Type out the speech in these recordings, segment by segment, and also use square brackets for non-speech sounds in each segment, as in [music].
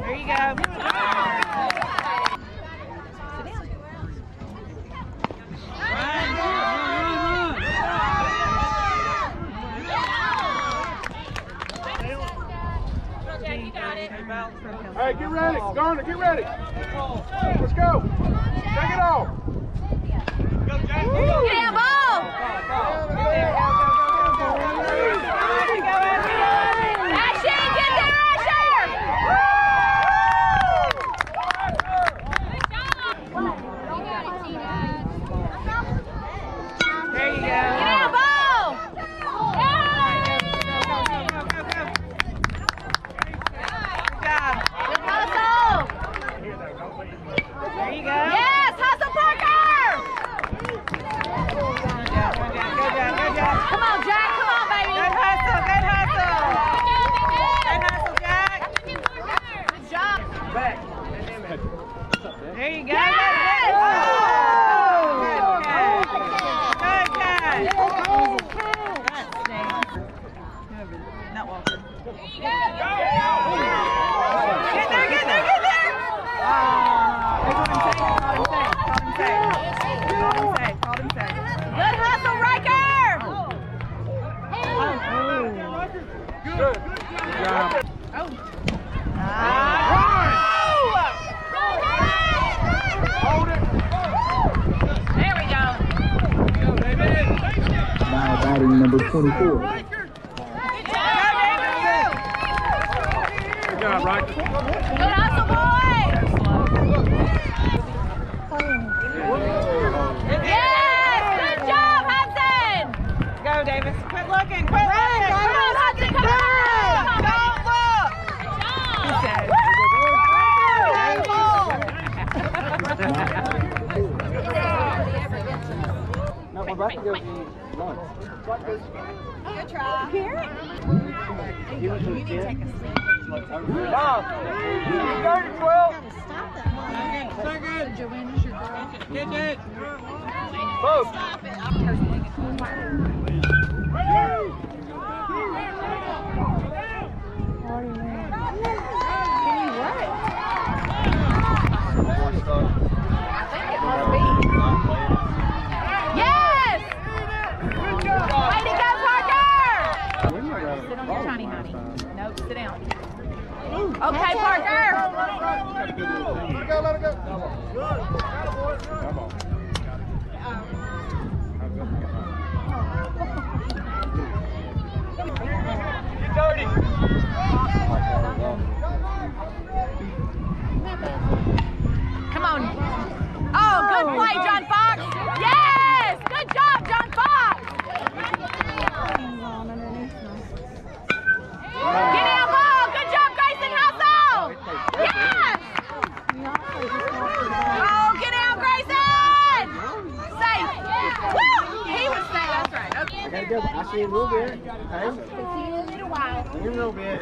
There you go. Hey, get ready. Garner, get ready. Let's go. Take it off. Get that ball! Ashton, get there, There you go. Get that ball! Good job. Good hustle! There you go. Yes, hustle Parker! Good job, good job, good job, good job. Come on, Jack, come on, baby! Good hustle, good hustle. Good hustle, Jack. Good job! There you go. Yes! Oh, good catch. Good catch. Not walking. Get there, get there, get there. Oh, called him safe, called him safe. Called him safe, called him safe. Good hustle, Riker! Good job. There. Now batting number 24. Good job, Riker. Good hustle, boys! Yes! Good job, Hudson! Go, Davis. Quit looking. Quit looking. Come on, Hudson, come on! Don't look. He said. No, we're about to go eat lunch. Good try. You want to get? Bob, you it, 12. Get it. Both. Yes! Way to go, Parker! Sit on your tiny honey. Nope, sit down. Okay, Parker. Let it go, let it go. Come on. Get dirty. Come on. Oh, good oh. play, John Fox. Yes! Good job, John Fox. Get out ball. Good job, Grayson Hustle. Yes! Oh, get out, Grayson. Safe. Woo! He was safe. That's right. Okay. I gotta go. I see a little bit. Hey, see a little bit.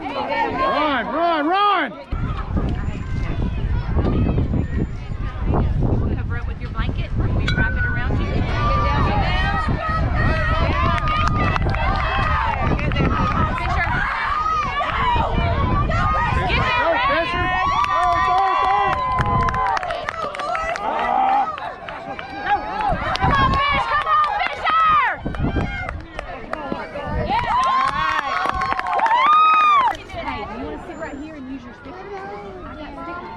Run, run, run. Cover it with your blanket. We wrap it around you. Get down, get down. Fisher. Get there, Go, Red. Fisher. Go, go, Come on, Fish. Come on, Fisher. Hey, you want to sit right here and use your sticker? I got stickers.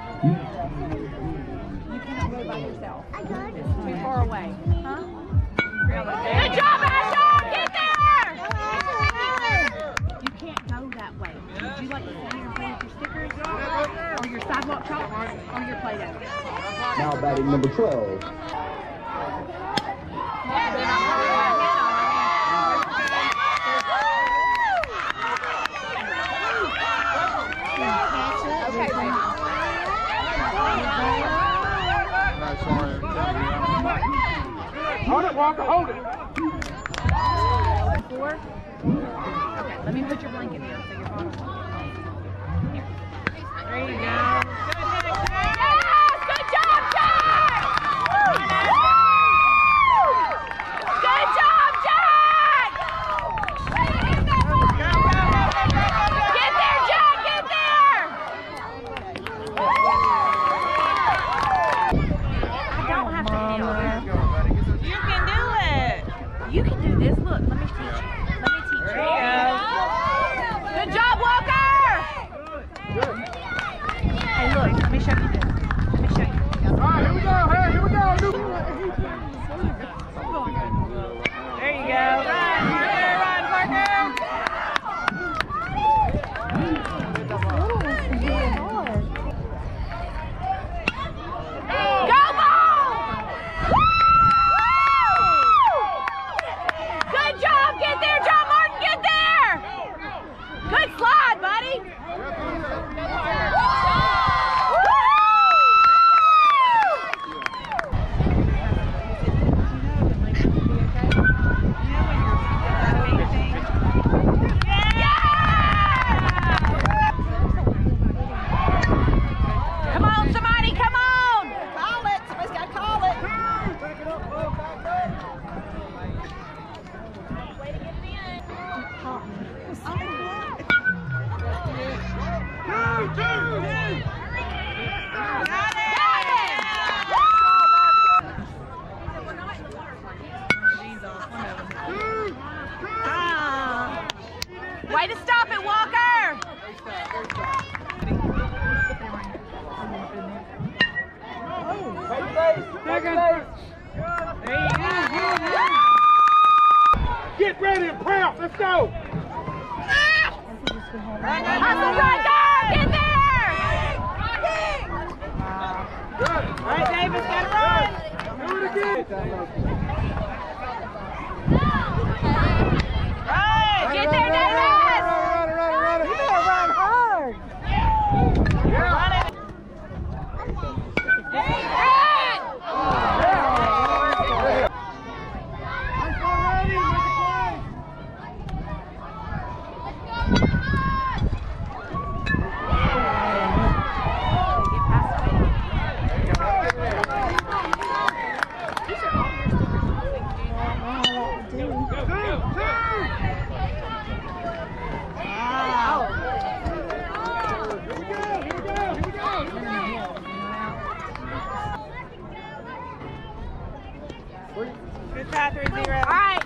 You cannot go by yourself. It's too far away. Huh? Good job, Asher! Get there! You can't go that way. Would you like to sit here and play with your stickers? Or your sidewalk chalk? Or your Play-Doh? Now batting number 12. It, hold it. Four? Okay, let me put your blanket here so you're. There you go. Good, good, this. Look, let me teach you. Let me teach you. There you go. Good job, Walker! Good. Hey, look, let me show you this. Let me show you. All right, here we go. Hey, here we go. New- There you go. Run, Parker, run, Parker. Go ball! Good job! Get there, John Martin! Get there! Good slide, buddy! Come on, somebody, come on! Call it. Somebody's got to call it. Got Ah. Way to stop it, Walker! Get ready and pounce. Let's go. Hustle, Ryder! Get there! Good. All right, Davis, got to run. Do it again. Right. Get there, Davis! Run it, run it, run it, You better run hard. Yeah. Good try, three zero. All right.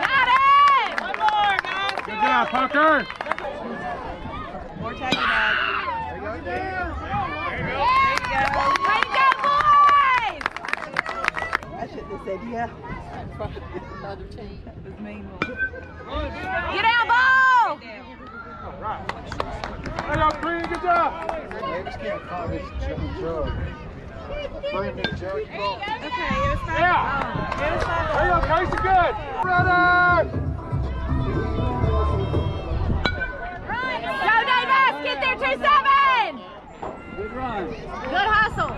Got it! One more, guys. Good job, Parker. More tagging back. There you go. Way to go, boys! I shouldn't have said yeah. Another team. That was mean. Get down, ball! All right. Hey, yo, Green, good job. Okay, it was fine. Yeah. It was fine. There you go, Casey, good. Brother. Good run. Good hustle.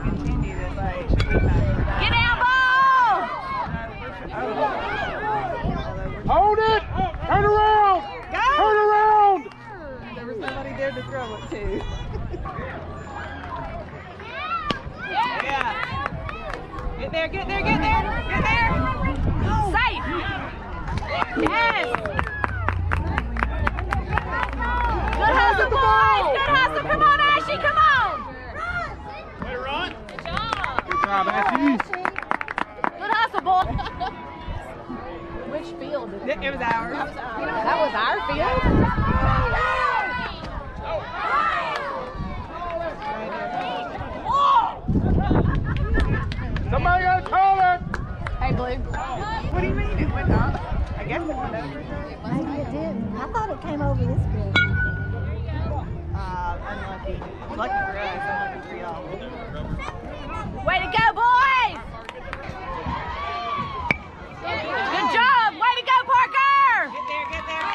Continue this way. It should be fine. Get down, ball! Hold it. Turn around. Go! Turn around. There was somebody there to throw it to. yeah. Get there, get there, get there, get there. Safe! Yes! Good hustle, boys! Good! Come on, Ashley, come on! Good job, Ashley. Good hustle, boy! Which field? It, it was ours. That was our field? Somebody got to call it. Hey, Blue. What do you mean it went up? I guess it went over. Maybe it didn't. I thought it came over this way. Uh, unlucky. Lucky for us, unlucky for y'all. Way to go, boys! Good job! Way to go, Parker! Get there, get there.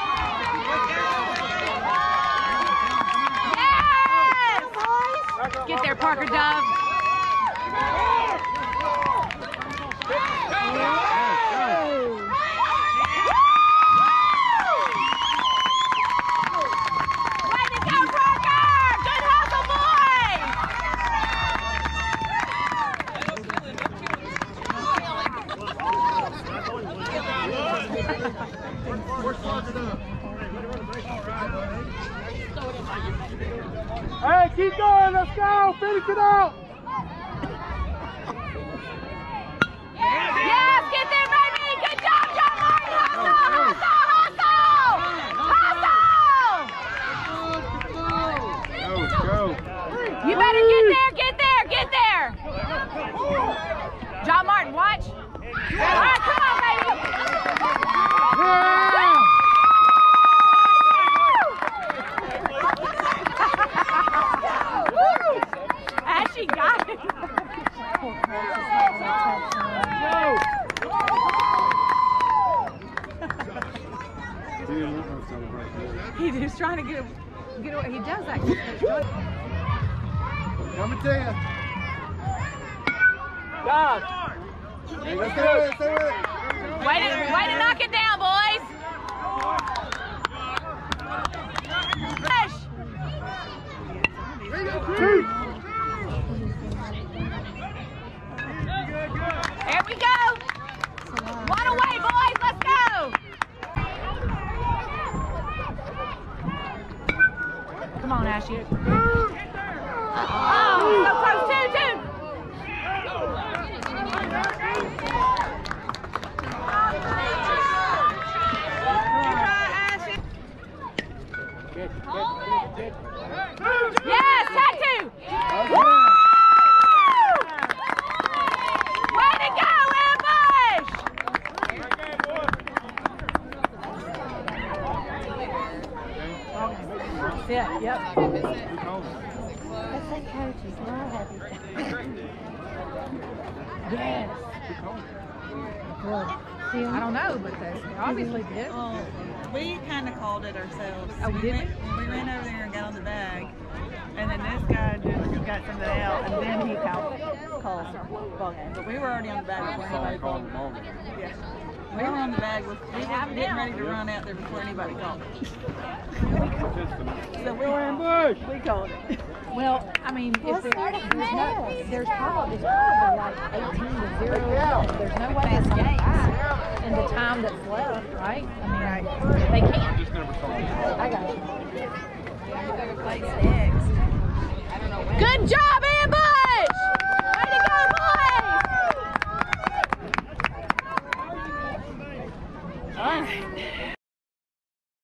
Let's go. Yes! Get there, Parker Dove. Way to go, Parker! Good hustle, boys! Hey, keep going. Let's go. Finish it out. Yes, get there, baby. Good job, John Martin. Hustle, hustle, hustle. Hustle. Go, go. You better get there, get there, get there. John Martin, watch. All right, come on, baby. Yeah. Woo! Ashley got it. Poor Curtis is having a tough time. [laughs] He was trying to get, get away. He does that. Coming to you. Hey, let's. Let's it. Way to, way to knock it down, boys. Push. Two. There we go. One away, boys. Let's go. Come on, Ashley. Oh, so close. Two, two. Yes, tag two. Woo! Way to go, Ambush! That's it, yep. That's that coaches. Love happy. Yes. Good. See I don't know, but they obviously did. Oh, we kind of called it ourselves. Oh, we did went, we ran over there and got on the bag, and then this guy just got something out, and then he called called ball game. But we were already on the bag before anybody called. Yeah, we were on the bag. With, we were getting ready to run out there before anybody called. so we were ambush. We called it. Well, I mean, if there, there's no, there's probably, it's probably like 18 to 0. There's no way that's going to in the time that's left, right? I mean, they can't. I got you. Good job,